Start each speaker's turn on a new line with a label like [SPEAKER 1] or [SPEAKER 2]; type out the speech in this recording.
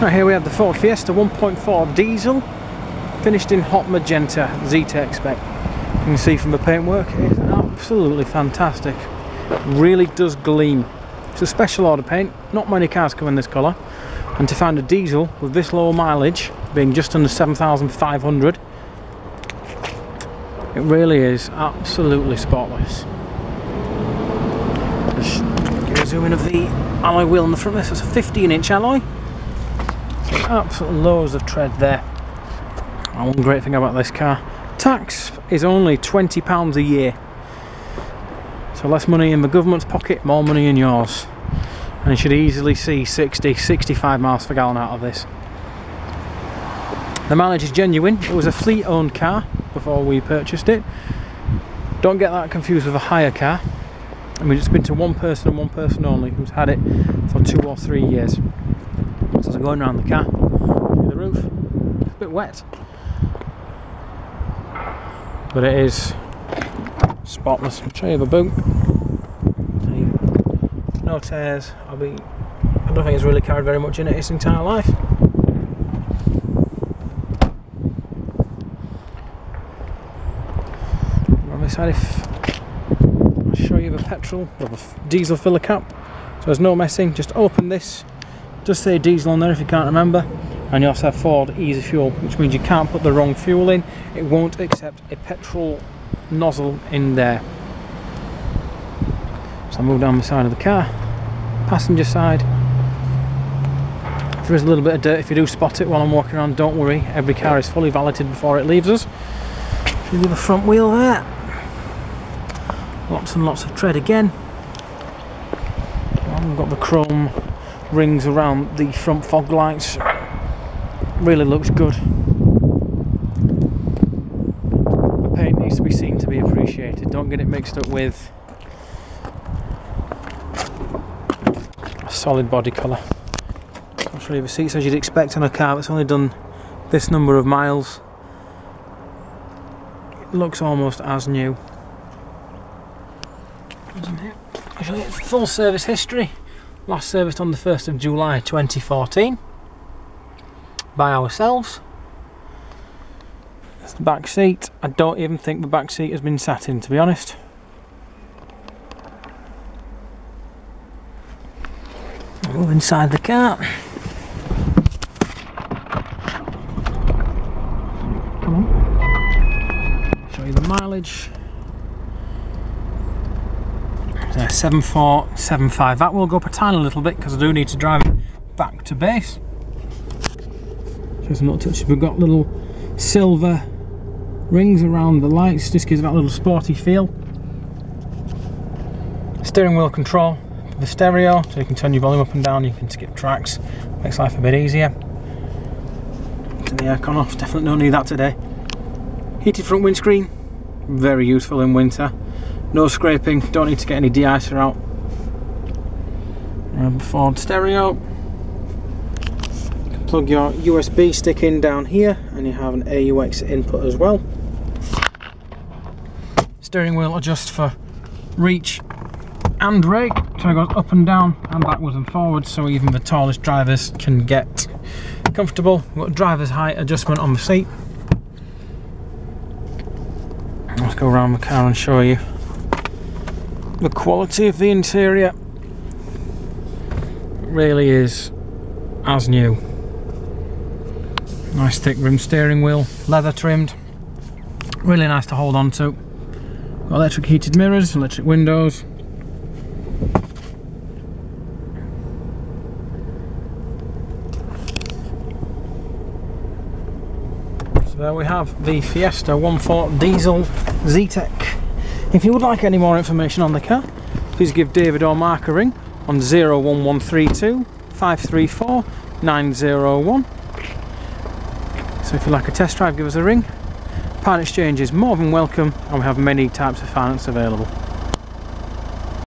[SPEAKER 1] Right here we have the Ford Fiesta 1.4 diesel, finished in hot magenta Zetec spec. You can see from the paintwork, it's absolutely fantastic. Really does gleam. It's a special order paint, not many cars come in this colour. And to find a diesel with this low mileage, being just under 7,500, it really is absolutely spotless. Just give a zoom in of the alloy wheel on the front this, it's a 15 inch alloy absolute loads of tread there. And one great thing about this car, tax is only £20 a year. So less money in the government's pocket, more money in yours. And you should easily see 60, 65 miles per gallon out of this. The mileage is genuine. It was a fleet owned car before we purchased it. Don't get that confused with a hire car. I mean, it's been to one person and one person only who's had it for two or three years. Going around the car, the roof, it's a bit wet. But it is spotless. I'll show you the boot. No tears. I'll be I don't think it's really carried very much in it its entire life. On this side if I'll show you the petrol or the diesel filler cap. So there's no messing, just open this just say diesel on there if you can't remember. And you also have Ford Easy Fuel which means you can't put the wrong fuel in. It won't accept a petrol nozzle in there. So I'll move down the side of the car passenger side. If there is a little bit of dirt if you do spot it while I'm walking around don't worry. Every car is fully valeted before it leaves us. See the front wheel there. Lots and lots of tread again. I've got the chrome rings around the front fog lights. Really looks good. The paint needs to be seen to be appreciated. Don't get it mixed up with a solid body colour. I'll show you the seats as you'd expect on a car that's only done this number of miles. It looks almost as new. Full service history last serviced on the 1st of July 2014 by ourselves. That's the back seat. I don't even think the back seat has been sat in to be honest. Move inside the car. Come on. Show you the mileage 7475 that will go up a tiny little bit because I do need to drive it back to base. Just not touch we've got little silver rings around the lights. Just gives that little sporty feel. Steering wheel control for the stereo so you can turn your volume up and down. You can skip tracks. Makes life a bit easier. Turn the aircon off. Definitely don't need that today. Heated front windscreen. Very useful in winter no scraping, don't need to get any de-icer out. Um, Ford stereo. Plug your USB stick in down here and you have an AUX input as well. Steering wheel adjust for reach and rake, so it goes up and down and backwards and forwards so even the tallest drivers can get comfortable. We've got driver's height adjustment on the seat. Let's go around the car and show you the quality of the interior really is as new. Nice thick rim steering wheel, leather trimmed, really nice to hold on to. Got electric heated mirrors, electric windows. So there we have the Fiesta 1.4 diesel Zetec if you would like any more information on the car, please give David or Mark a ring on 01132 534 901. So if you'd like a test drive, give us a ring. Part exchange is more than welcome and we have many types of finance available.